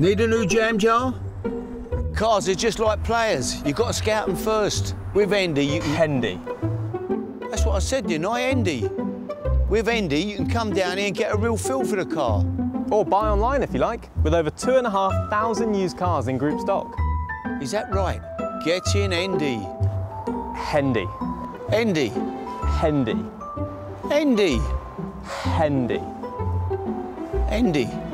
Need a new jam jar? Cars are just like players. You've got to scout them first. With Endy, you can... Hendy. That's what I said, didn't I, Endy? With Endy, you can come down here and get a real feel for the car. Or buy online if you like, with over 2,500 used cars in group stock. Is that right? Get in Endy. Hendy. Endy. Hendy. Endy. Hendy. Endy.